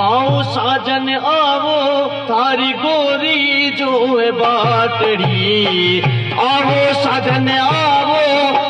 आओ साजन आवो तारी गोरी जो बाटड़ी आओ साजन आवो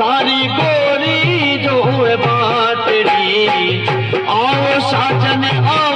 तारी गोरी जो जो आओ साजन आवो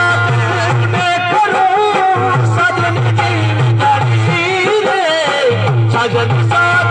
जगत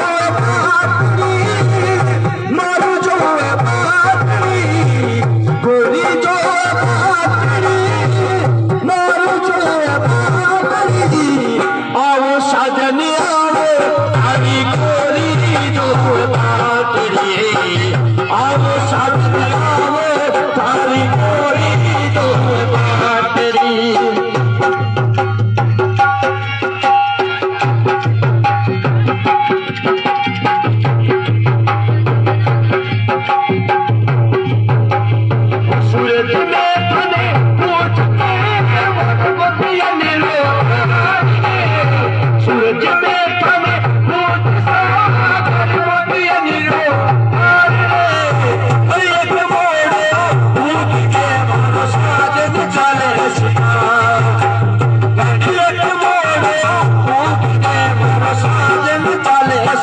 Vamos, Salvador!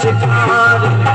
शिकार